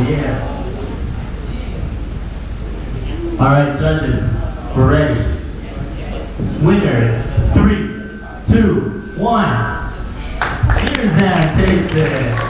Yeah. All right, judges, we're ready. Winners, three, two, one. Here's that takes it.